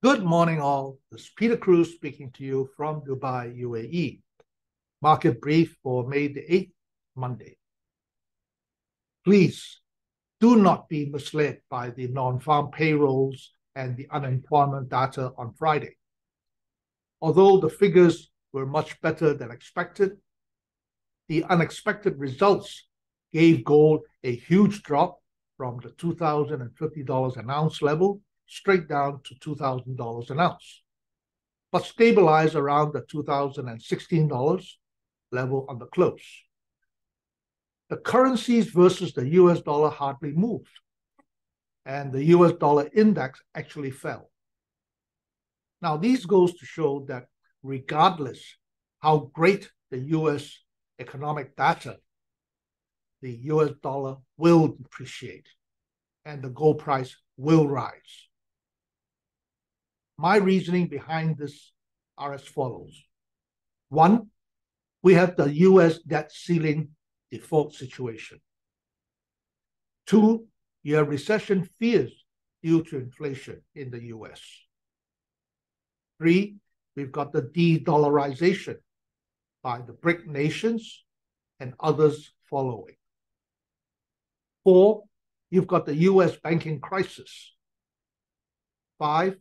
Good morning, all. This is Peter Cruz speaking to you from Dubai, UAE. Market brief for May the 8th, Monday. Please do not be misled by the non-farm payrolls and the unemployment data on Friday. Although the figures were much better than expected, the unexpected results gave gold a huge drop from the $2,050 an ounce level straight down to $2,000 an ounce, but stabilized around the $2,016 level on the close. The currencies versus the US dollar hardly moved, and the US dollar index actually fell. Now, these goes to show that regardless how great the US economic data, the US dollar will depreciate and the gold price will rise. My reasoning behind this are as follows. One, we have the US debt ceiling default situation. Two, you have recession fears due to inflation in the US. Three, we've got the de-dollarization by the BRIC nations and others following. Four, you've got the US banking crisis. Five,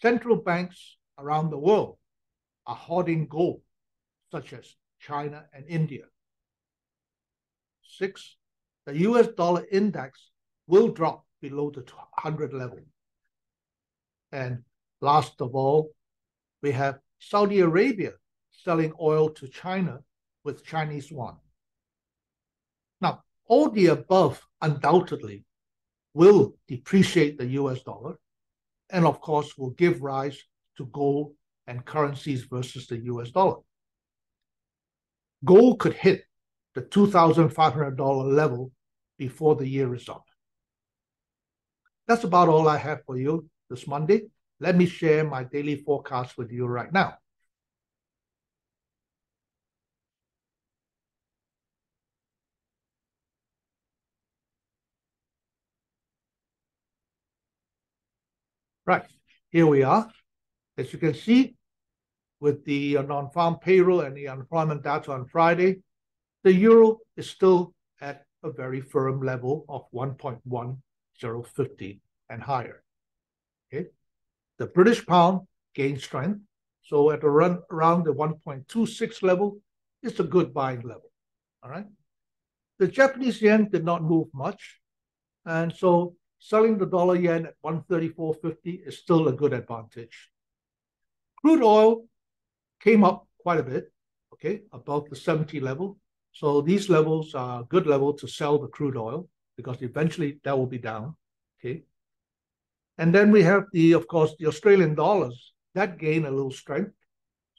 central banks around the world are hoarding gold, such as China and India. Six, the US dollar index will drop below the 100 level. And last of all, we have Saudi Arabia selling oil to China with Chinese yuan. Now, all the above undoubtedly will depreciate the US dollar and of course will give rise to gold and currencies versus the US dollar. Gold could hit the $2,500 level before the year is up. That's about all I have for you this Monday. Let me share my daily forecast with you right now. Right, here we are. As you can see, with the uh, non-farm payroll and the unemployment data on Friday, the euro is still at a very firm level of 1.1050 and higher. Okay, the British pound gained strength, so at around around the 1.26 level, it's a good buying level. All right. The Japanese yen did not move much, and so selling the dollar yen at 134.50 is still a good advantage. Crude oil came up quite a bit, okay, above the 70 level. So these levels are a good level to sell the crude oil because eventually that will be down, okay. And then we have the, of course, the Australian dollars that gain a little strength.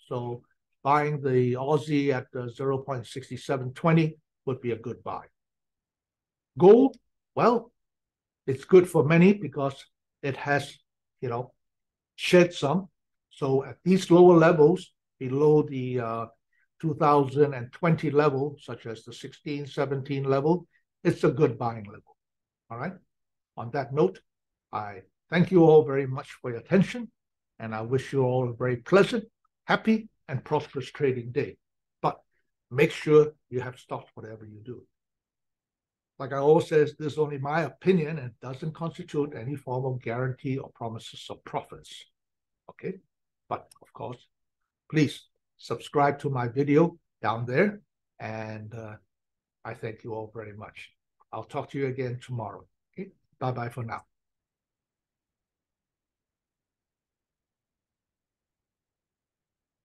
So buying the Aussie at uh, the 0.6720 would be a good buy. Gold, well, it's good for many because it has, you know, shed some. So at these lower levels, below the uh, 2020 level, such as the 16, 17 level, it's a good buying level. All right. On that note, I thank you all very much for your attention, and I wish you all a very pleasant, happy, and prosperous trading day. But make sure you have stopped whatever you do. Like I always says, this is only my opinion and doesn't constitute any form of guarantee or promises of profits. Okay, but of course, please subscribe to my video down there, and uh, I thank you all very much. I'll talk to you again tomorrow. Okay, bye bye for now.